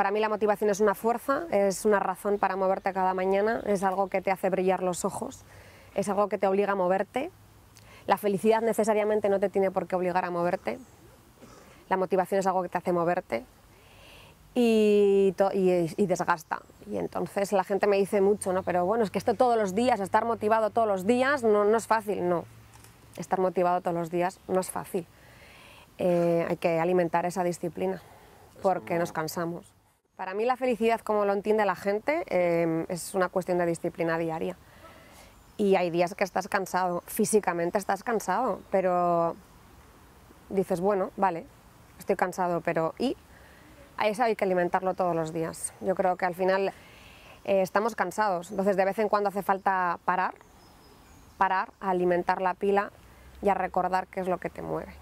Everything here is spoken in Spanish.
Para mí la motivación es una fuerza, es una razón para moverte cada mañana, es algo que te hace brillar los ojos, es algo que te obliga a moverte. La felicidad necesariamente no te tiene por qué obligar a moverte. La motivación es algo que te hace moverte y, desgasta. Y entonces la gente me dice mucho, ¿no? Pero bueno, es que esto todos los días, estar motivado todos los días no, no es fácil. No, estar motivado todos los días no es fácil. Eh, hay que alimentar esa disciplina porque nos cansamos. Para mí la felicidad, como lo entiende la gente, eh, es una cuestión de disciplina diaria. Y hay días que estás cansado, físicamente estás cansado, pero dices, bueno, vale, estoy cansado, pero ¿y? A eso hay que alimentarlo todos los días. Yo creo que al final eh, estamos cansados, entonces de vez en cuando hace falta parar, parar, alimentar la pila y a recordar qué es lo que te mueve.